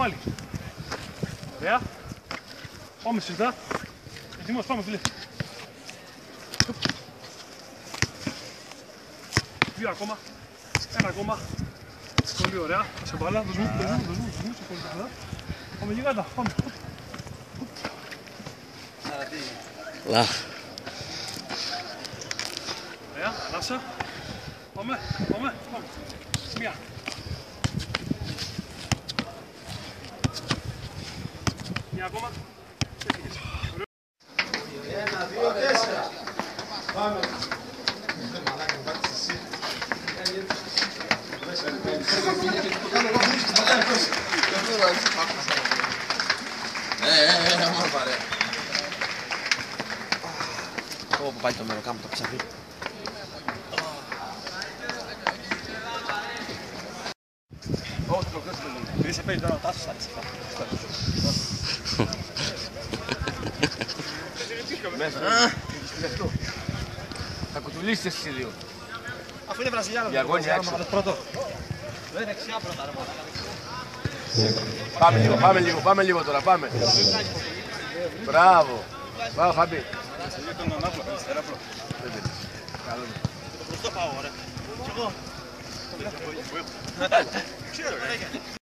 Έχουμε άλλη. Ωραία. Πάμε σιγά. Ετοιμός, πάμε φίλε. Δύο ακόμα. Ένα ακόμα. Πολύ ωραία. Σε μπάλα. Δώσ' μου, δώσ' μου, δώσ' μου, δώσ' μου. Σε πολύ καλά. Πάμε γιγάντα. Πάμε. Λα. Ωραία. Ανάσα. Πάμε. Πάμε. Πάμε. Μία. Μία ακόμα. Και φύγες. Ε, ε, ε, μόνο παρέα. Ω, που πάει το μεροκάμπο το ψαχνί. Επειδή σε παίζεις τώρα ο Τάσος, άρεσε αυτά. Θα κουτουλήσετε εσείς οι δύο. Αφού είναι Βραζιλιάνος. Για αγώνια έξω. Πρώτο. Δεν είναι δεξιά πρώτα. ρε μαλάκα. Πάμε λίγο, πάμε λίγο, πάμε λίγο τώρα, πάμε. Μπράβο. Μπράβο, Φαμπί. Μπροστά πάω, ωραία. Κι εγώ. Ξέρω, ρε.